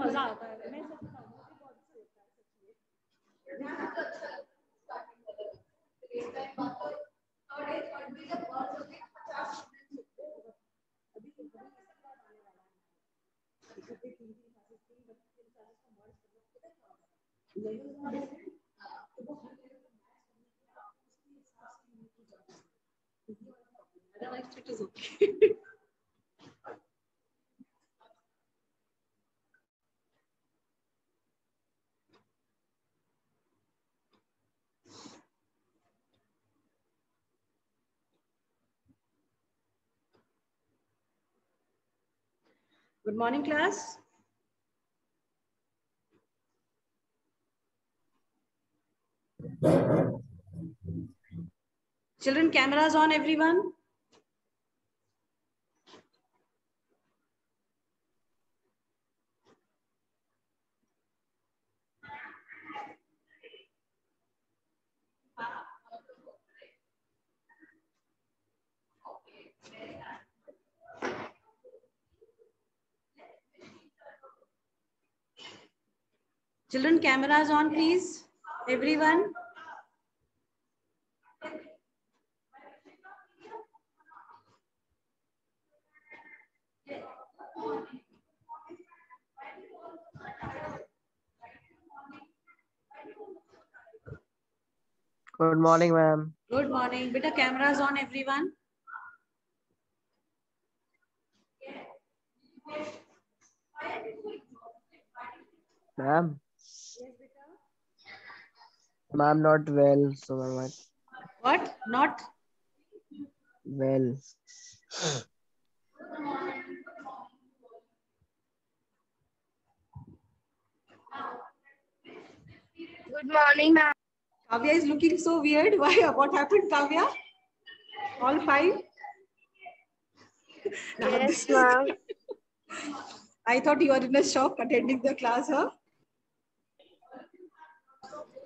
मज़ा आता है। मैं सच बताऊँ, मुझे बहुत अच्छा लगता है सच में। अभी तो Good morning, class. Children, cameras on, everyone. Children, cameras on, please. Everyone. Good morning, ma'am. Good morning. Beta, cameras on, everyone. Ma'am. Ma'am, not well. So, ma'am, I- What? Not? well. Good morning, ma'am. Kavya is looking so weird. Why? What happened, Kavya? All fine? Yes, ma'am. I thought you were in a shock attending the class, huh?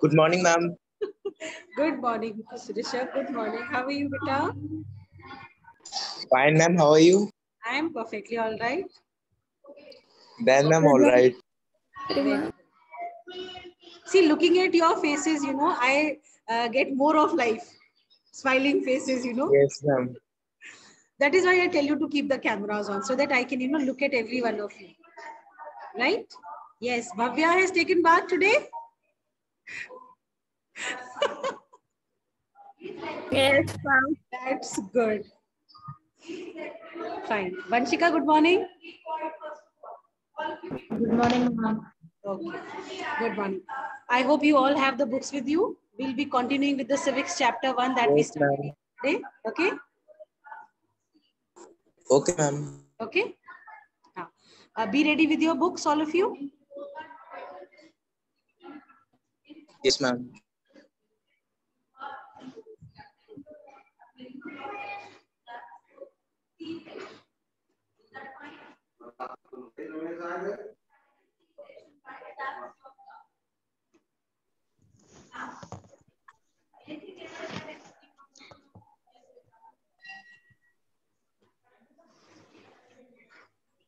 Good morning, ma'am. Good morning, Rishabh. Good morning. How are you, beta? Fine, ma'am. How are you? I am perfectly all right. Then I'm all right. See, looking at your faces, you know, I uh, get more of life. Smiling faces, you know. Yes, ma'am. That is why I tell you to keep the cameras on so that I can, you know, look at every one of you. Right? Yes. Bhavya has taken bath today. Yes, ma'am. That's good. Fine. Vanshika, good morning. Good morning, ma'am. Okay. Good morning. I hope you all have the books with you. We'll be continuing with the civics chapter one that we started today. Okay. Okay, ma'am. Okay. Now, uh, be ready with your books, all of you. Yes, ma'am.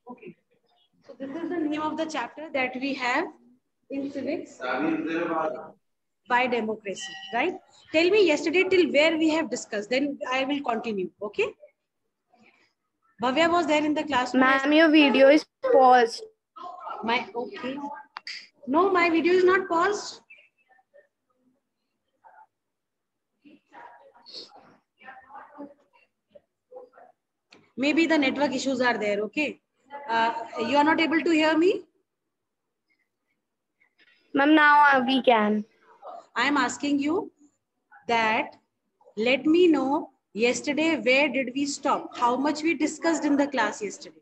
Okay. So this is the name of the chapter that we have in civics by democracy, right? Tell me yesterday till where we have discussed, then I will continue. Okay. Bhavya was there in the class. Ma'am, your video is paused. My okay. No, my video is not paused. Maybe the network issues are there. Okay. Uh, you are not able to hear me. Ma'am, now uh, we can. I am asking you that let me know yesterday where did we stop? How much we discussed in the class yesterday?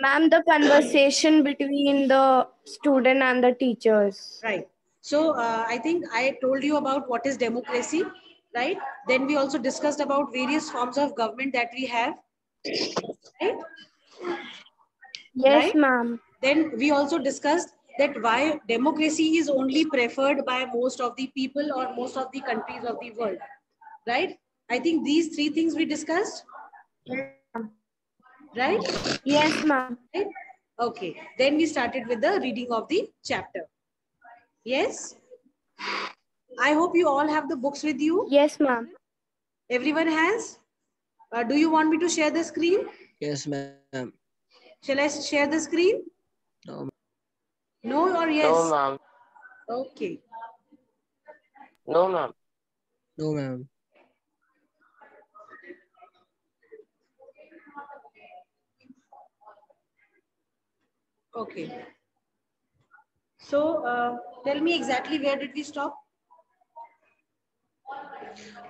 Ma'am, the conversation between the student and the teachers. Right. So uh, I think I told you about what is democracy, right? Then we also discussed about various forms of government that we have, right? Yes, Right? ma'am. Then we also discussed that why democracy is only preferred by most of the people or most of the countries of the world, right? I think these three things we discussed, right? Yes, ma'am. right? Okay. Then we started with the reading of the chapter. Yes. I hope you all have the books with you. Yes, ma'am. Everyone has? Uh, do you want me to share the screen? Yes, ma'am. Shall I share the screen? No, No or yes? No, ma'am. Okay. No, ma'am. no, ma'am. Okay. So uh, tell me exactly where did we stop?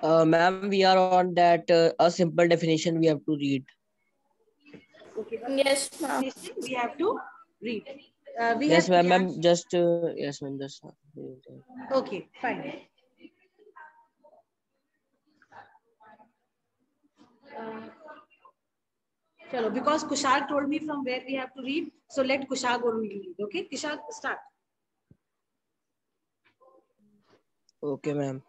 Uh, ma'am, we are on that uh, a simple definition we have to read. Okay. Yes, ma'am. We have to read. Uh, we Yes, ma'am. Ma'am, just uh, yes, ma'am. Just uh, Okay, fine. Uh, Chalo, because Kushal told me from where we have to read, so let Kushal go read. Okay, Kushal, start. Okay, ma'am.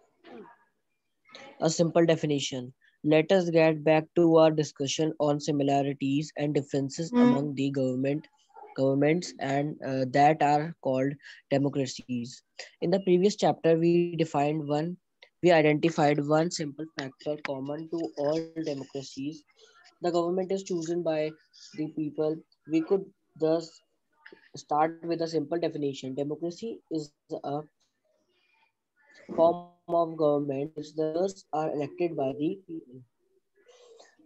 A simple definition. Let us get back to our discussion on similarities and differences among the government governments and uh, that are called democracies. In the previous chapter, we defined one, we identified one simple factor common to all democracies. The government is chosen by the people. We could thus start with a simple definition. Democracy is a form of government which leaders are elected by the people.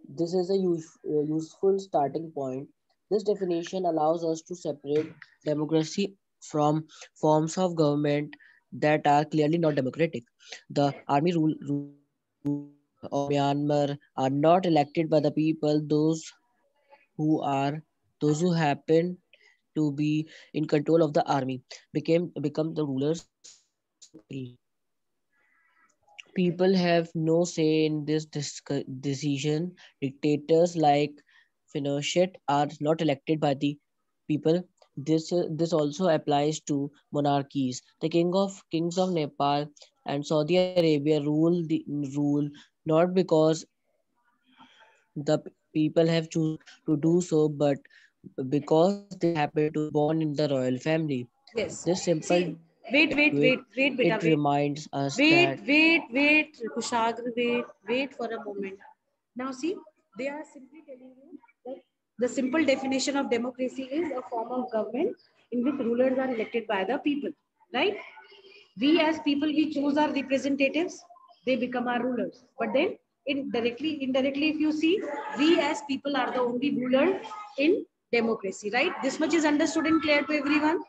This is a use, uh, useful starting point. This definition allows us to separate democracy from forms of government that are clearly not democratic. The army rule, rule of Myanmar are not elected by the people. Those who are those who happen to be in control of the army became become the rulers people have no say in this decision. Dictators like Pinochet are not elected by the people. This uh, this also applies to monarchies. The king of kings of Nepal and Saudi Arabia rule the rule not because the people have choose to do so, but because they happen to be born in the royal family. Yes. This simple See, wait, wait, wait, wait, beta, it wait. reminds us Wait, that wait, wait, Kushagra, wait, wait for a moment. Now see, they are simply telling you the simple definition of democracy is a form of government in which rulers are elected by the people, right? We as people, we choose our representatives, they become our rulers. But then indirectly, indirectly, if you see, we as people are the only ruler in democracy, right? This much is understood and clear to everyone,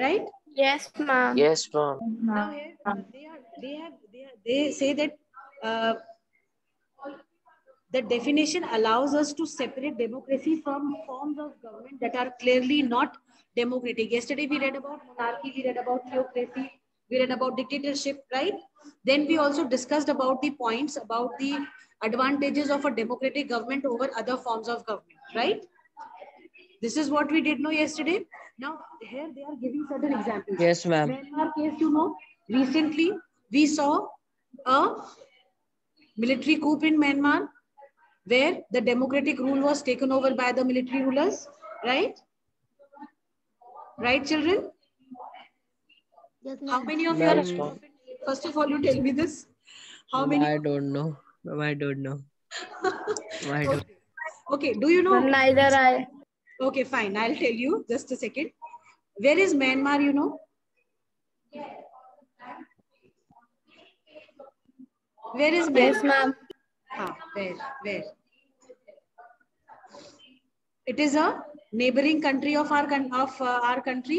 right? Yes, ma'am. Yes, ma'am. Now they are they have they are, they say that uh, the definition allows us to separate democracy from forms of government that are clearly not democratic. Yesterday we read about monarchy, we read about theocracy, we read about dictatorship, right? Then we also discussed about the points about the advantages of a democratic government over other forms of government, right? This is what we did know yesterday. Now here they are giving certain examples. yes, ma'am. Myanmar case, you know, recently we saw a military coup in Myanmar where the democratic rule was taken over by the military rulers, right? Right, children? How many of you are Ma'am. aware of it? First of all, you tell me this. How many? I don't know. I don't know. I don't. Okay, do you Ma'am, know? neither I. Okay, fine. I'll tell you. Just a second. Where is Myanmar, you know? Where is Myanmar? Yes, ma'am. Ah, where? Where? It is a neighboring country of our of uh, our country.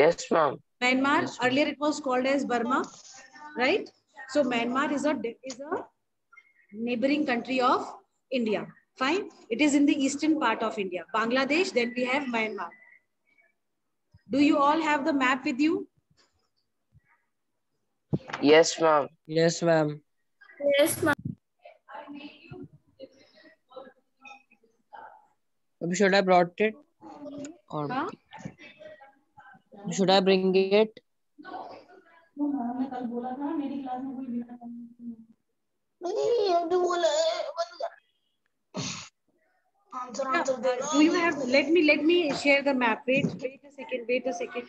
Yes, ma'am. Myanmar. Yes, ma'am. Earlier it was called as Burma, right? So Myanmar is a is a neighboring country of India. Fine. It is in the eastern part of India. Bangladesh. Then we have Myanmar. Do you all have the map with you? Yes, ma'am. Yes, ma'am. Yes, ma'am. Should I brought it? Or Huh? should I bring it? Yeah, do you have? Let me let me share the map. Wait, wait a second. Wait a second.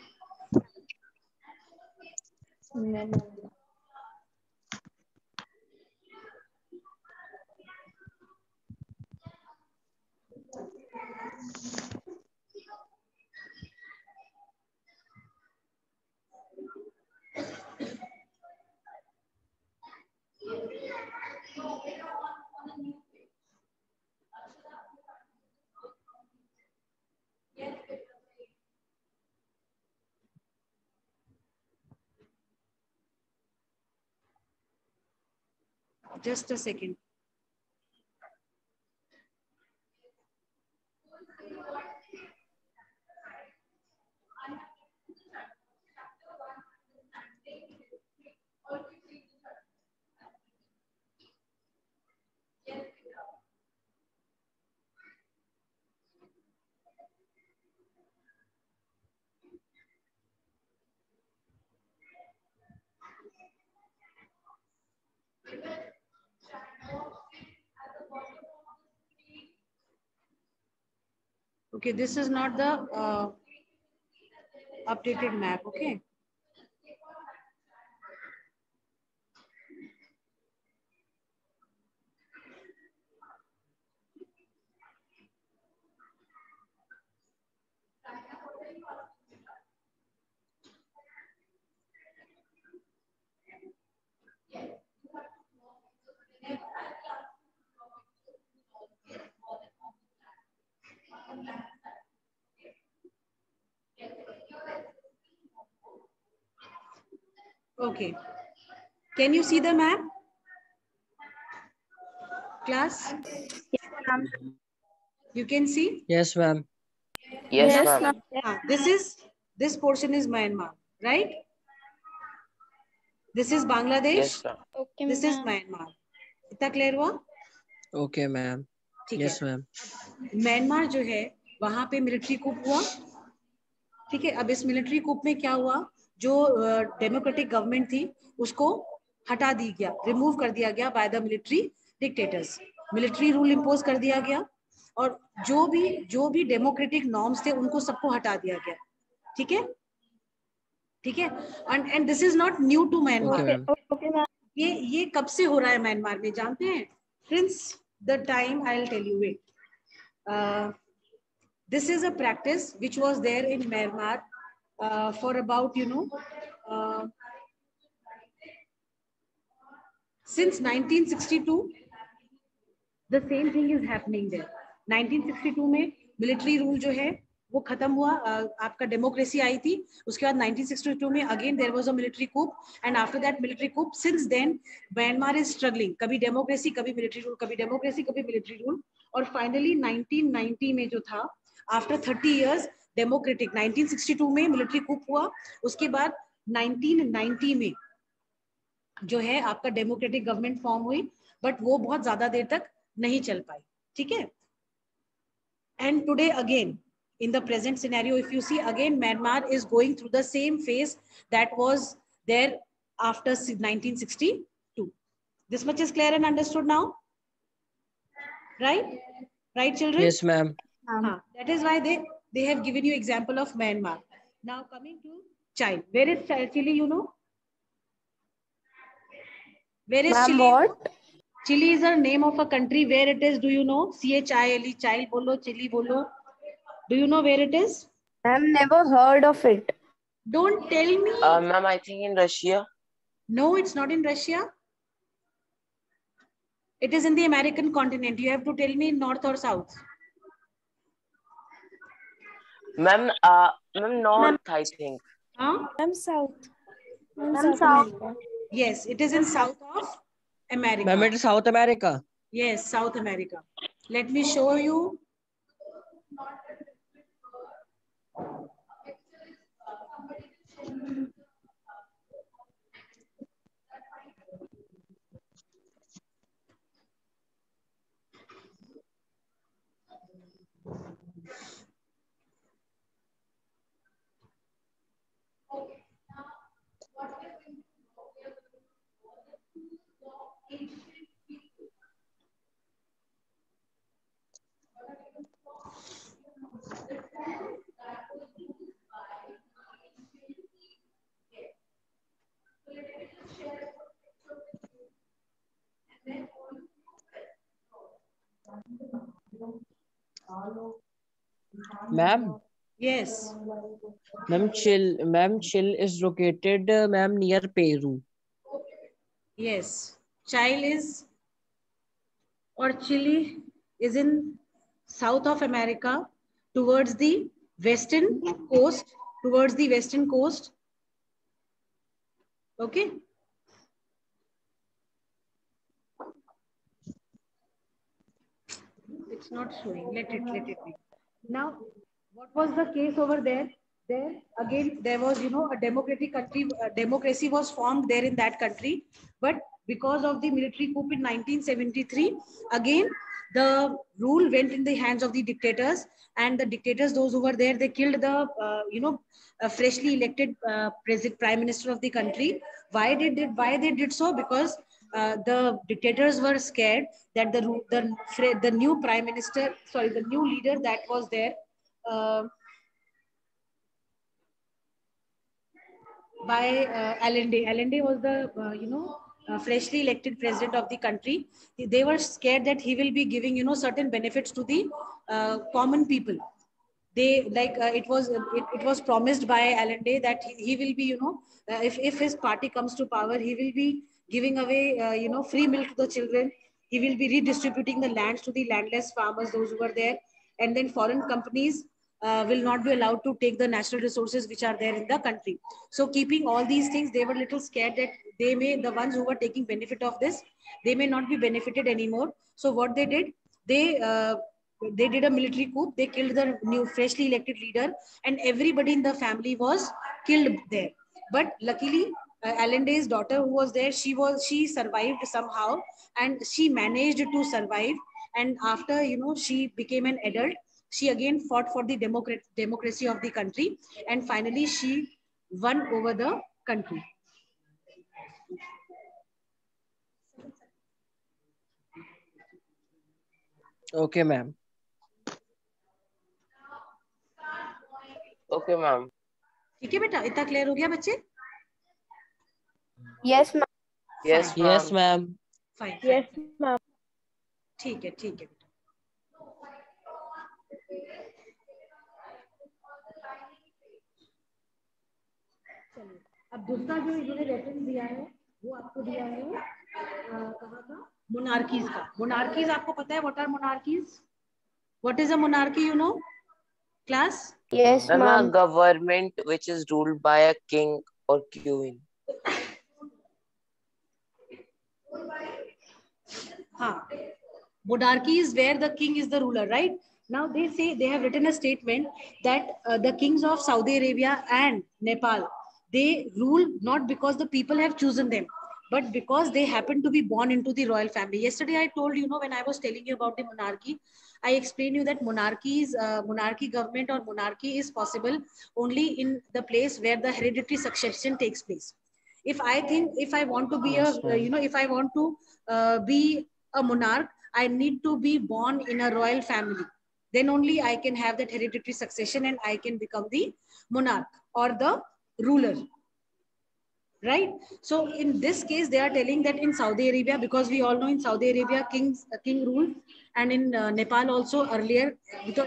Just a second. Okay, this is not the uh, updated map. Okay. Okay. Can you see the map? Class? Yes, ma'am. You can see? Yes, ma'am. Yes, Yes, ma'am. Ah, this is, this portion is Myanmar, right? This is Bangladesh. Yes, ma'am. Okay, This is Myanmar. इतना clear हुआ Okay, ma'am. Yes, ma'am. Myanmar जो है वहाँ पे military कूप हुआ ठीक है अब इस मिलिट्री कूप में क्या हुआ जो डेमोक्रेटिक गवर्नमेंट थी उसको हटा दी गया रिमूव कर दिया गया by the military dictators military rule impose कर दिया गया और जो भी जो भी डेमोक्रेटिक नॉर्म्स थे उनको सबको हटा दिया गया। ठीक है? ठीक है? And and this is not new to Myanmar. ये ये कब से हो रहा है म्यांमार में? जानते हैं? Prince the time I tell you it this is a practice which was there in Myanmar uh, for about, you know, uh, since 1962. The same thing is happening there. 1962 में military rule जो है वो खत्म हुआ uh, आपका democracy आई थी उसके बाद 1962 में again there was a military coup and after that military coup since then Myanmar is struggling कभी डेमोक्रेसी कभी मिलिट्री रूल कभी डेमोक्रेसी कभी मिलिट्री रूल और फाइनली 1990 में जो था आफ्टर 30 इयर्स डेमोक्रेटिक 1962 में मिलिट्री कूप हुआ उसके बाद 1990 में जो है आपका डेमोक्रेटिक गवर्नमेंट फॉर्म हुई बट वो बहुत ज़्यादा देर तक नहीं चल पाई ठीक है and today again in the present scenario if you see again myanmar is going through the same phase that was there after 1962 this much is clear and understood now right right children Yes, ma'am. Huh. That is why they they have given you example of Myanmar. Now coming to child. Where is? Chile? You know? Where is Chile? what? Chile is a name of a country. Where it is? Do you know? C H I L E. Child bolo. Chile bolo. Do you know where it is? I've never heard of it. Don't tell me. Uh, ma'am, I think in Russia. no, it's not in Russia. It is in the American continent. You have to tell me north or south. Ma'am, uh, ma'am North, I think. Huh? Ma'am South. Ma'am South. Yes, it is in South of America. Ma'am, it is South America. Yes, South America. Let me show you. Ma'am, Yes. ma'am, Chill, ma'am, Chill is located, uh, ma'am, near Peru. Yes. Chile is or Chile is in south of America towards the western coast, towards the western coast. Okay. It's not showing. Let it, let it be. Now, what was the case over there? There again, there was, you know, a democratic country, a democracy was formed there in that country. But because of the military coup in 1973, again, the rule went in the hands of the dictators and the dictators, those who were there, they killed the, uh, you know, freshly elected uh, prime minister of the country. Why did it, why they did so? Because uh, the dictators were scared that the, the, the new prime minister, sorry, the new leader that was there, uh, by uh, Allende. Allende was the, uh, you know, uh, freshly elected president of the country. They were scared that he will be giving, you know, certain benefits to the uh, common people. They like uh, it was it, it was promised by Allende that he, he will be, you know, uh, if if his party comes to power, he will be giving away, uh, you know, free milk to the children. He will be redistributing the lands to the landless farmers, those who were there, and then foreign companies uh, will not be allowed to take the natural resources which are there in the country. So keeping all these things, they were a little scared that they may, the ones who were taking benefit of this, they may not be benefited anymore. So what they did, they uh, they did a military coup. They killed the new freshly elected leader, and everybody in the family was killed there. But luckily, uh, Allende's daughter, who was there, she was she survived somehow, and she managed to survive. And after you know, she became an adult she again fought for the democrat democracy of the country and finally she won over the country Okay, ma'am. Okay, ma'am. ठीक है बेटा इतना clear हो गया बच्चे Yes, ma'am. Yes, ma'am. Yes, ma'am. ठीक है ठीक है चलिए अब दूसरा जो इन्होंने रेफरेंस दिया है वो आपको दिया है कहाँ का? मोनार्कीज का। मोनार्कीज आपको पता है what are monarchies what is a monarchy you know class Yes, Ma'am, a ma'am. government which is ruled by a king or queen. हाँ। Monarchy is where the king is the ruler right? Now they say they have written a statement that uh, the kings of saudi arabia and nepal they rule not because the people have chosen them but because they happen to be born into the royal family. Yesterday i told you know when i was telling you about the monarchy i explained you that monarchy is uh, monarchy government or monarchy is possible only in the place where the hereditary succession takes place. If i think if i want to be a ma'am. you know if i want to uh, be a monarch i need to be born in a royal family. Then only i can have that hereditary succession and i can become the monarch or the ruler. Right? So in this case they are telling that in saudi arabia because we all know in saudi arabia kings uh, king rule and in uh, nepal also earlier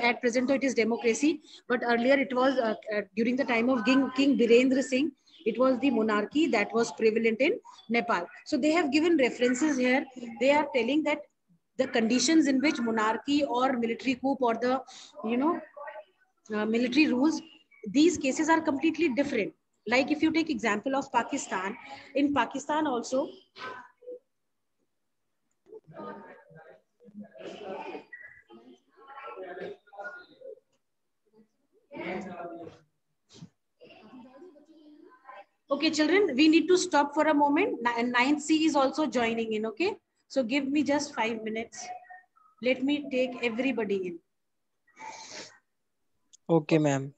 at present it is democracy but earlier it was uh, uh, during the time of king king birendra singh it was the monarchy that was prevalent in nepal. So they have given references here. They are telling that the conditions in which monarchy or military coup or the you know uh, military rules these cases are completely different. Like if you take example of pakistan in pakistan also okay children we need to stop for a moment. And 9c is also joining in okay so give me just 5 minutes let me take everybody in Okay, ma'am.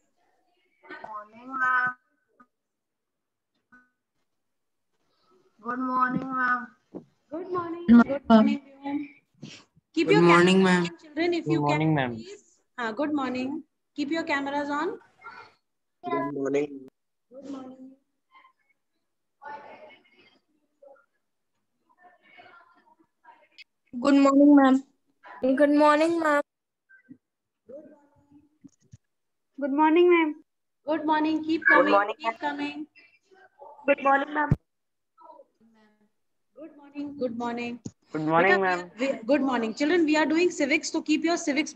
Good morning, ma'am. Good morning. Good morning. ma'am. Keep Good your morning, cameras ma'am. on, children. If Good you morning, can, ma'am. please. Ah, good morning. Keep your cameras on. Good morning. Good morning. Good morning, ma'am. Good morning, ma'am. Good morning, ma'am. Good morning. Keep coming. morning, Keep coming. Good morning, ma'am. Good morning. Good morning. Good morning, Beta, we ma'am. are- we- good morning. Children, we are doing civics, so keep your civics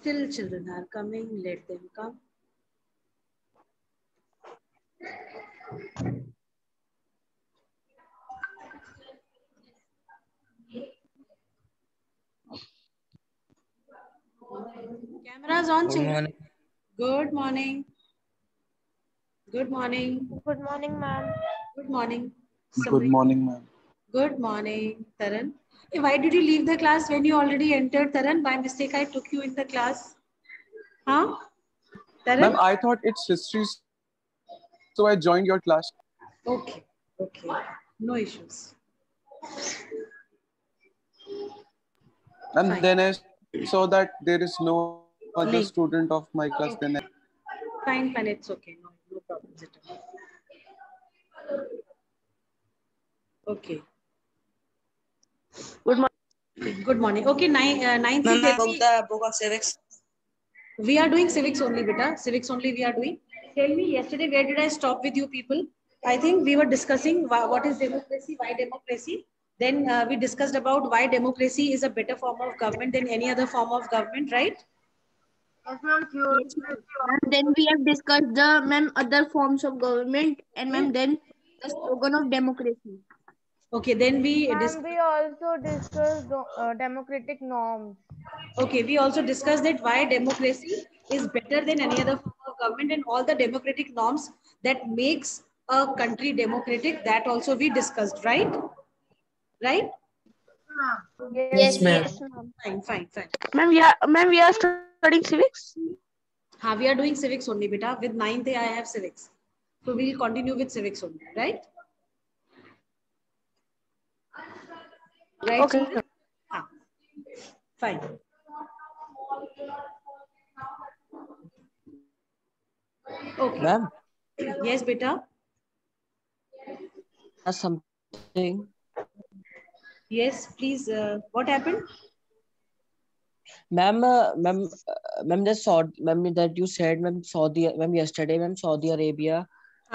Still children are coming, let them come. Cameras on, children. Good morning. Good morning. Good morning, ma'am. Good morning. Good morning, ma'am. Good morning, Taran. Eh, Why did you leave the class when you already entered, Taran? By mistake, I took you in the class. Huh? Taran? Ma'am, I thought it's history, so I joined your class. Okay, okay. No issues. And Fine. then I saw that there is no other Link. student of my class. Then I, Fine, fine. It's okay. No, no problems at all. Okay. Good morning. Good morning. Okay, nine, uh, ninth. Ma'am, about the book of civics. We are doing civics only, beta. Civics only we are doing. Tell me, yesterday, where did I stop with you people? I think we were discussing wha- what is democracy, why democracy. Then uh, we discussed about why democracy is a better form of government than any other form of government, right? Yes, ma'am. Theory. And then we have discussed the ma'am other forms of government and ma'am then the slogan of democracy. Okay, then we dis- And we also discussed uh, democratic norms. okay we also discussed that why democracy is better than any other form of government and all the democratic norms that makes a country democratic. That also we discussed, right? Right? Ma'am. Yes, ma'am. Fine, fine, fine. Ma'am, we are ma'am we are studying civics. Ha, we are doing civics only, beta. With ninth, I have civics. So we'll continue with civics only, right? Right. Okay. Ha. Fine. Okay. Ma'am, Yes, beta. something. Yes, please. Uh, what happened? Ma'am, uh, ma'am, uh, ma'am, that Saudi, ma'am, that you said, ma'am, Saudi, ma'am, yesterday, ma'am, Saudi Arabia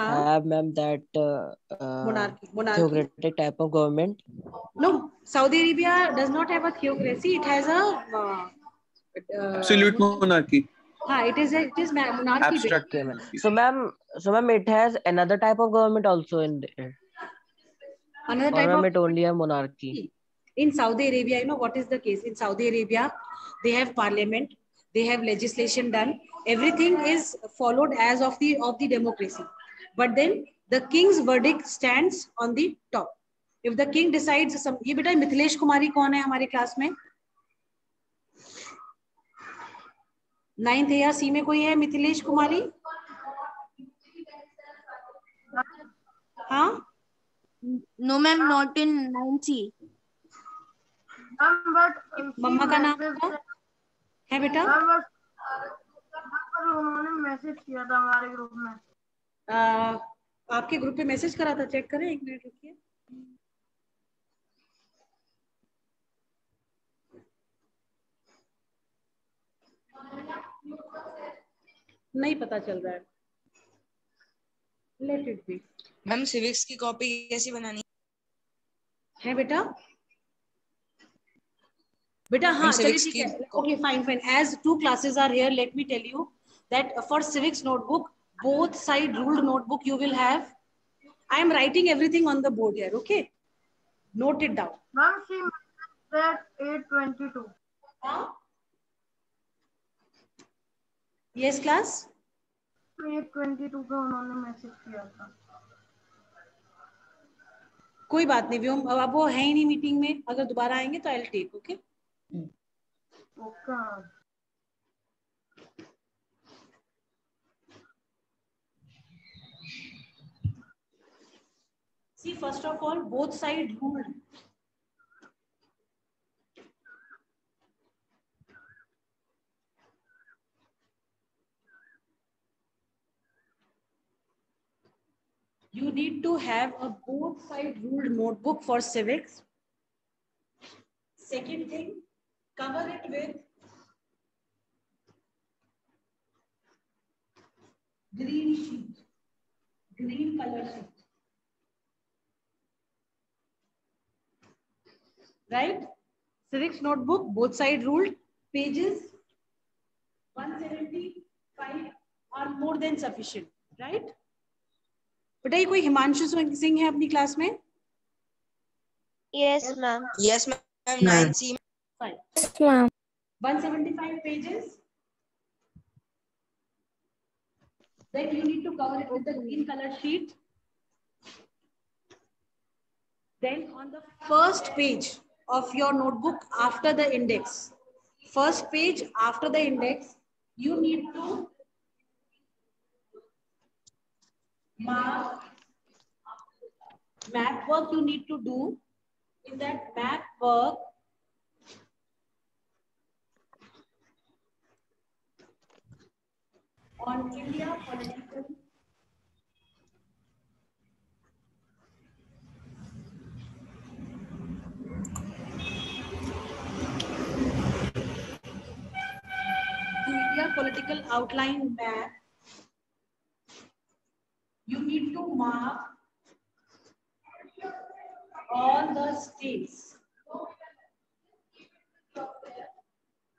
Uh, have, ma'am, that uh, uh, monarchy. Monarchy. theocratic type of government. No, Saudi Arabia does not have a theocracy. It has a uh, uh, absolute monarchy, Ha, it is a, it is monarchy. abstract. Okay, monarchy. So, ma'am, so, ma'am, it has another type of government also in there. Another Or, type ma'am, of it only a monarchy. In Saudi Arabia, you know what is the case? In Saudi Arabia, they have parliament, they have legislation done. Everything is followed as of the of the democracy. But then the king's verdict stands on the top. If the king decides some, ये बेटा मिथिलेश कुमारी कौन है हमारे class में? Ninth या सी में कोई है मिथिलेश कुमारी? हाँ No, ma'am, not in 9C. Ma'am, but if she मम्मा का नाम क्या? है। बेटा? उन्होंने मैसेज किया था हमारे ग्रुप में। आ, आपके ग्रुप पे मैसेज करा था? चेक करें एक मिनट रुकिए। नहीं पता चल रहा है। Let it be ma'am civics की कॉपी कैसी बनानी? है बेटा? बेटा हाँ चलिए ठीक है। Okay fine fine as two classes are here let me tell you that for civics notebook both side ruled notebook you will have I am writing everything on the board here okay note it down yes class उन्होंने message किया था। कोई बात नहीं व्योम अब वो है ही नहीं मीटिंग में। अगर दोबारा आएँगे तो I take okay okay? Boca. See, first of all, both side ruled. You need to have a both side ruled notebook for civics. Second thing, cover it with green sheet, green color sheet. Right? Civics notebook, both side ruled, pages 175 are more than sufficient, right? ये कोई हिमांशु सिंह है अपनी class में Yes, ma'am. Yes, ma'am. Nine C. Fine. Yes, ma'am. 175 pages. Then you need to cover it with the green color sheet. Then on the first page of your notebook after the index, first page after the index, you need to mark map work you need to do. In that map work, on India political political outline map, you need to mark all the states.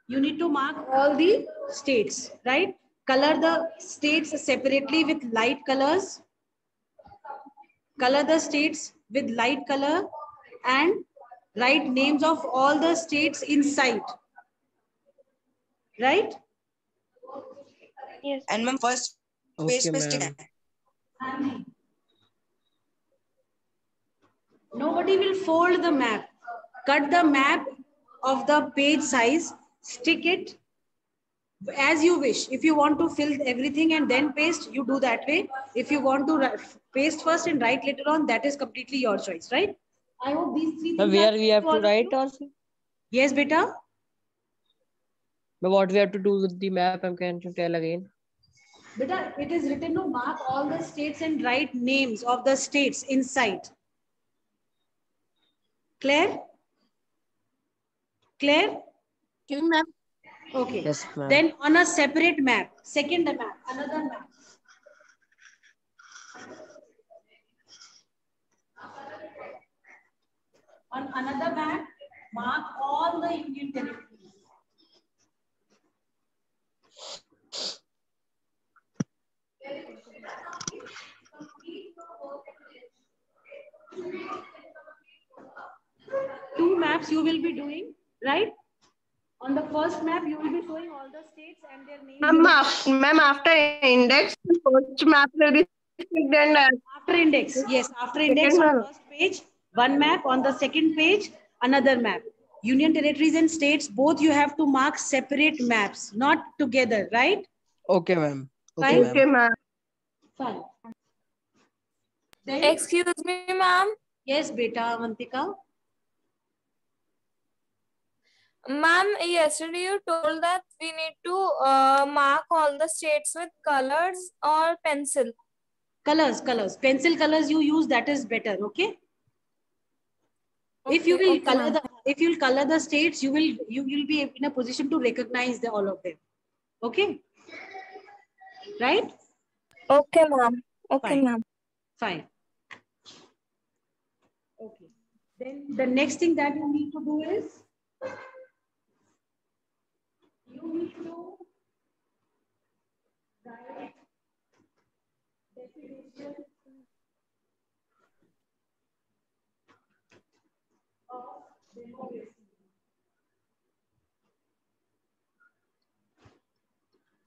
You need to mark all the states, right? Color the states separately with light colors. Color the states with light color and write names of all the states inside. Right? Yes. And ma'am, first page Okay, पे stick ma'am. है. Nobody will fold the map. Cut the map of the page size, stick it as you wish. If you want to fill everything and then paste, you do that way. If you want to ri- paste first and write later on, that is completely your choice, right? I hope these three But things where we have to write you. also? Yes, beta. But what we have to do with the map, I'm going to tell again? Beta, it is written to mark all the states and write names of the states inside. Clear? Clear? Yes, ma'am. Okay. Yes, ma'am. Then on a separate map, second map, another map. On another map, mark all the Indian territories. Two maps you will be doing, right? On the first map, you will be showing all the states and their names. Ma'am, af- ma'am, after index, first map will be sticked and uh, After index, yes, after index on map. first page, one map, on the second page, another map. Union territories and states, both you have to mark separate maps, not together, right? Okay, ma'am. Okay, Fine. ma'am. okay, ma'am. Fine. Then, Excuse me, ma'am. yes, beta, Avantika. Ma'am, yesterday you told that we need to uh, mark all the states with colors or pencil. Colors, colors, pencil colors you use, that is better, okay? If you will okay, color the, if you'll color the states, you will, you will be in a position to recognize the, all of them. Okay? Right? Okay, ma'am. Okay, ma'am. Fine. Okay. Then the next thing that you need to do is need to write definition of democracy.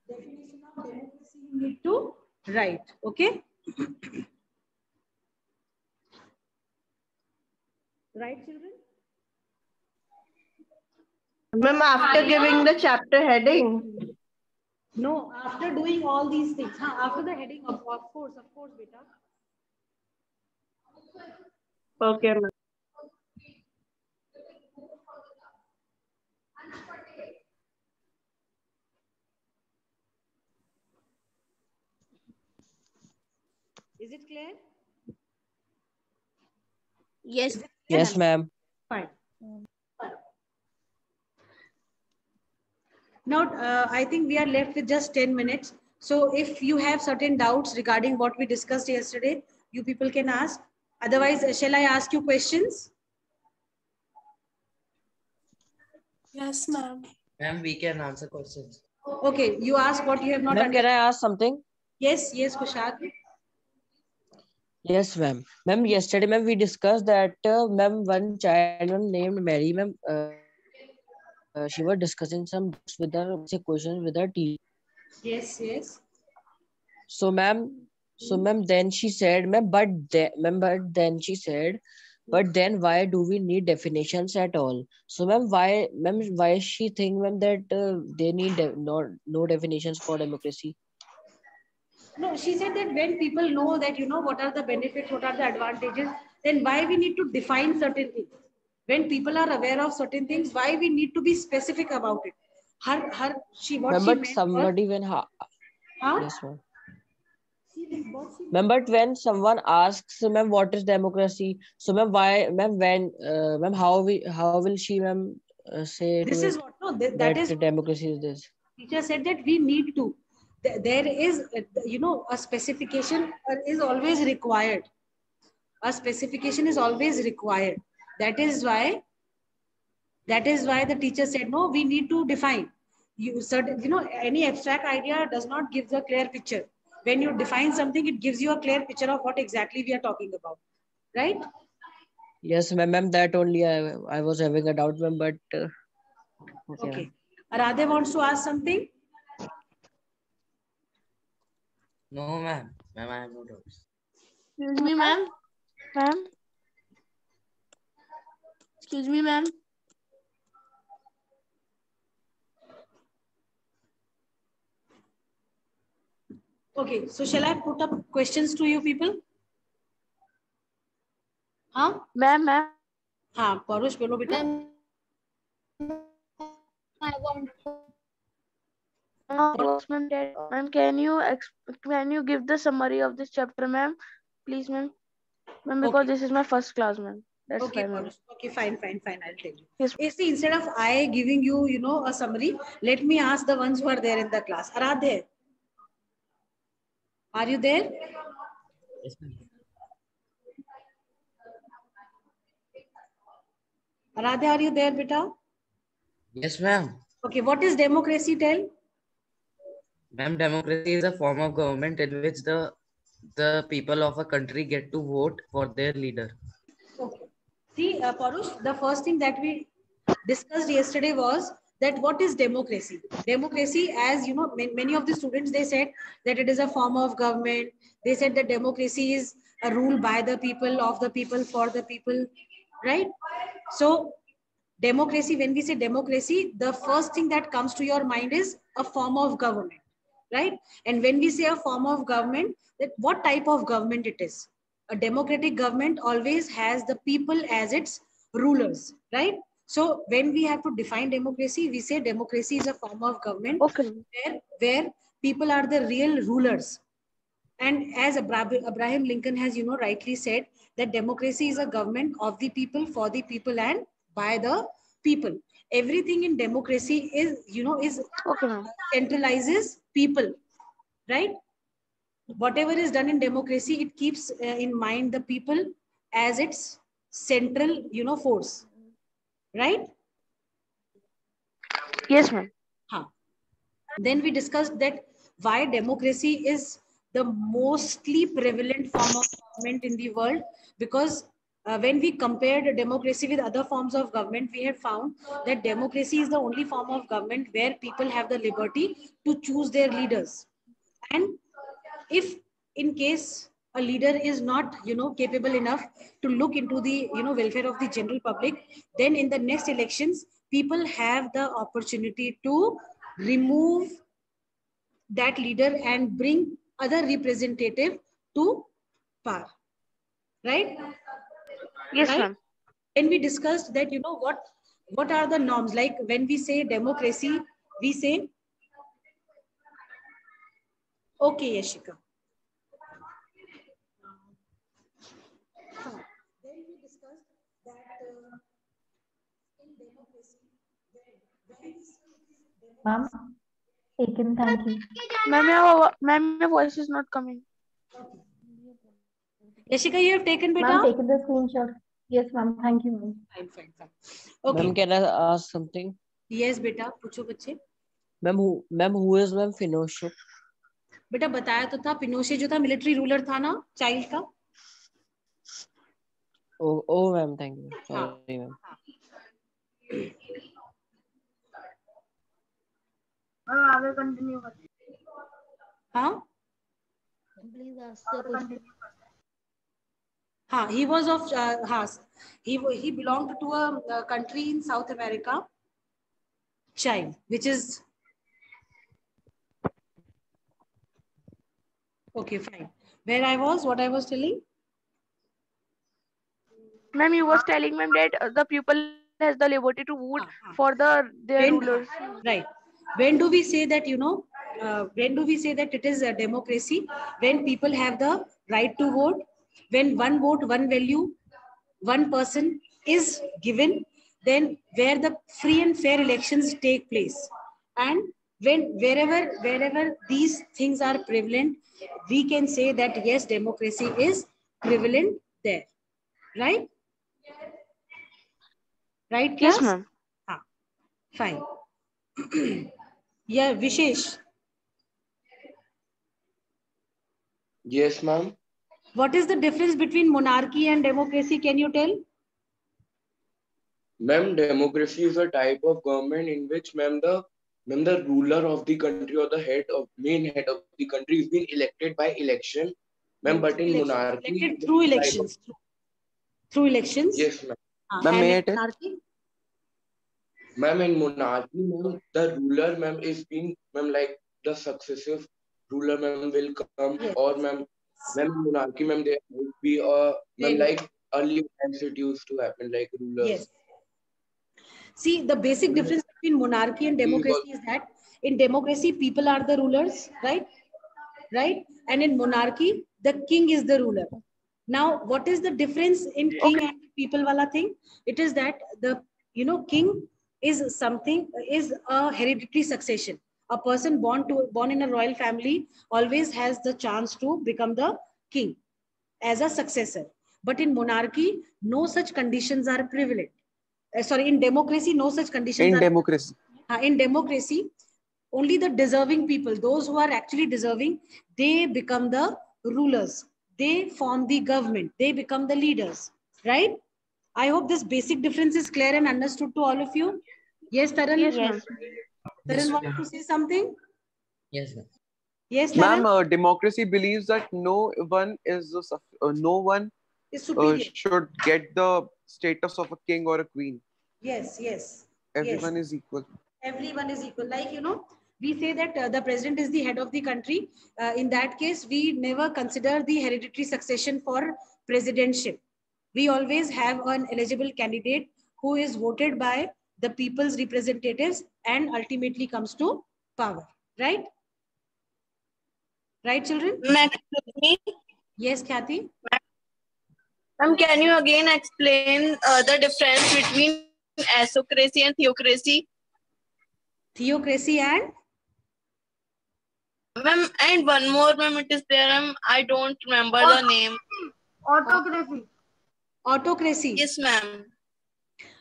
Definition of democracy you need to write. Okay. right, children? Ma'am, after giving the chapter heading, No, after doing all these things, huh? after the heading of, of course, of course, beta. Okay, ma'am. Is it clear? Yes. Yes, ma'am. Fine. Now, uh, I think we are left with just 10 minutes. So if you have certain doubts regarding what we discussed yesterday, you people can ask. Otherwise, uh, shall I ask you questions? Yes, ma'am. Ma'am, we can answer questions. Okay, you ask what you have not Ma'am, can. I ask something? Yes, yes, Kushal. Yes, ma'am. Ma'am, yesterday, ma'am, we discussed that, uh, ma'am, one child named Mary, ma'am, uh, uh, she was discussing some with her say questions with her teacher. Yes, yes. So, ma'am, so, ma'am, then she said, ma'am, but then, ma'am, but then she said, but then why do we need definitions at all? So, ma'am, why, ma'am, why she think, ma'am, that uh, they need de- no, no definitions for democracy? No, she said that when people know that, you know, what are the benefits, what are the advantages, then why we need to define certain things. When people are aware of certain things, why we need to be specific about it. Her, her, she, what Ma'am, she meant was, somebody when, ha- huh? yes, ma'am. She- what she- Ma'am, but when someone asks, ma'am, what is democracy? So, ma'am, why, ma'am, when, uh, ma'am, how we, how will she, ma'am, uh, say This is what, no, that, that that is, democracy is this? teacher said that we need to. Th- There is, uh, you know, a specification is always required. A specification is always required. That is why, that is why the teacher said, no, we need to define. You certain, you know, any abstract idea does not give the clear picture. When you define something, it gives you a clear picture of what exactly we are talking about, right? Yes, ma'am, ma'am, that only I, I was having a doubt, ma'am, but uh, okay. Okay. Radhe wants to ask something. No, ma'am. Ma'am, I have no doubts. Excuse me, ma'am. Ma'am. Excuse me, ma'am. Okay, so shall I put up questions to you people? हाँ Ma'am, ma'am. हाँ परुष बोलो बेटा I want to. Uh, ma'am, that- ma'am, can you ex- can you give the summary of this chapter, ma'am? Please, ma'am. Ma'am, because Okay. this is my first class, ma'am. That's Okay, fine, ma'am. Okay, fine, fine, fine. I'll tell you. Yes. You see, instead of I giving you, you know, a summary, let me ask the ones who are there in the class. Aradhe, are you there? Yes, ma'am. Aradhe, are you there, beta? Yes, ma'am. Okay, what is democracy? Tell. Ma'am, democracy is a form of government in which the the people of a country get to vote for their leader. See, uh, Parush, the first thing that we discussed yesterday was that what is democracy? Democracy, as you know, ma- many of the students, they said that it is a form of government. They said that democracy is a rule by the people, of the people, for the people, right? So democracy, when we say democracy, the first thing that comes to your mind is a form of government, right? And when we say a form of government, that what type of government it is? A democratic government always has the people as its rulers, right? So when we have to define democracy, we say democracy is a form of government Okay. where, where people are the real rulers. And as Abra- Abraham Lincoln has, you know, rightly said that democracy is a government of the people, for the people, and by the people. Everything in democracy is, you know, is Okay, centralizes people, right? Whatever is done in democracy, it keeps uh, in mind the people as its central, you know, force, right? Yes, ma'am. Huh. Then we discussed that why democracy is the mostly prevalent form of government in the world because uh, when we compared democracy with other forms of government, we had found that democracy is the only form of government where people have the liberty to choose their leaders. And if in case a leader is not, you know, capable enough to look into the, you know, welfare of the general public, then in the next elections, people have the opportunity to remove that leader and bring other representative to power right Yes, right? ma'am. When we discussed that, you know what what are the norms? Like when we say democracy, we say Okay, Yashika. Then we discussed that uh, in democracy, Ma'am, thank you. Ma'am, my voice is not coming. Yashika, you have taken beta? Ma'am, taken the screenshot. Yes, ma'am. Thank you, ma'am. Fine, fine, fine. Okay. Ma'am, can I ask something? Yes, beta. Pucho, bache. Ma'am, who, ma'am, who is ma'am fellowship? बेटा बताया तो था Pinochet जो था military ruler था ना child का ओ ओ ma'am thank you sorry ma'am country in South America child which is okay fine. Where I was what I was telling? Ma'am, you was telling ma'am that uh, the people has the liberty to vote हाँ, हाँ. for the their when, rulers. right. When do we say that you know uh, when do we say that it is a democracy? When people have the right to vote? When one vote one value one person is given then where the free and fair elections take place? And when wherever wherever these things are prevalent we can say that yes democracy is prevalent there right right Yes, ma'am. हाँ, fine. yeah, Vishesh, Yes, ma'am. what is the difference between monarchy and democracy? Can you tell? Ma'am, democracy is a type of government in which, ma'am, the ma'am, the ruler of the country or the head of main head of the country is being elected by election. Ma'am, but in Election- monarchy, elected through a type of- elections. Through elections. Yes, ma'am. हाँ, Ma'am, and may in monarchy? Ma'am, in monarchy, ma'am, the ruler, ma'am, is being, ma'am, like the successive ruler, ma'am, will come, Yes. or ma'am, ma'am, in monarchy, ma'am, there might be a, ma'am, like earlier times it used to happen, like rulers. Yes. See, the basic difference between monarchy and democracy is that in democracy, people are the rulers, right? Right? And in monarchy, the king is the ruler. Now, what is the difference in king and people wala thing? It is that the, you know, king is something, is a hereditary succession. A person born to born in a royal family always has the chance to become the king as a successor. But in monarchy, no such conditions are prevalent. Uh, sorry, in democracy, no such conditions In are democracy. uh, in democracy, only the deserving people, those who are actually deserving, they become the rulers. They form the government. They become the leaders, right? I hope this basic difference is clear and understood to all of you. Yes, Taran? Yes, ma'am. Taran want to say something? Yes, ma'am. Yes, Taran? Ma'am, uh, democracy believes that no one is uh, no one uh, should get the status of a king or a queen. yes, yes. Everyone is equal. everyone is equal like you know we say that uh, the president is the head of the country uh, in that case we never consider the hereditary succession for presidentship we always have an eligible candidate who is voted by the people's representatives and ultimately comes to power right right children Ma'am, me? yes kathy Ma'am, can you again explain uh, the difference between asocracy and theocracy? theocracy and Ma'am, and one more, ma'am, it is there. Ma'am, I don't remember the name. Autocracy. autocracy Yes, ma'am.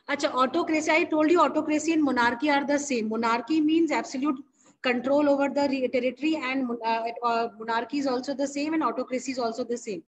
Acha, autocracy, I told you autocracy and monarchy are the same. Monarchy means absolute control over the territory and uh, uh, monarchy is also the same and autocracy is also the same.